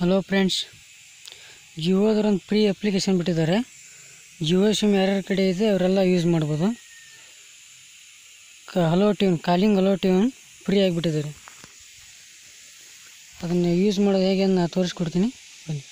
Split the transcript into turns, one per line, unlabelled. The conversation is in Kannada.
ಹಲೋ ಫ್ರೆಂಡ್ಸ್ ಜಿಯೋದರೊಂದು ಫ್ರೀ ಅಪ್ಲಿಕೇಶನ್ ಬಿಟ್ಟಿದ್ದಾರೆ. ಜಿಯೋ ಸಿಮ್ ಯಾರ್ಯಾರ ಕಡೆ ಇದೆ ಅವರೆಲ್ಲ ಯೂಸ್ ಮಾಡ್ಬೋದು. ಕ hello tune calling hello tune free ಆಗಿಬಿಟ್ಟಿದ್ದಾರೆ. ಅದನ್ನು ಯೂಸ್ ಮಾಡೋದು ಹೇಗೆ ಅಂತ ನಾನು ತೋರಿಸ್ಕೊಡ್ತೀನಿ. ಬನ್ನಿ.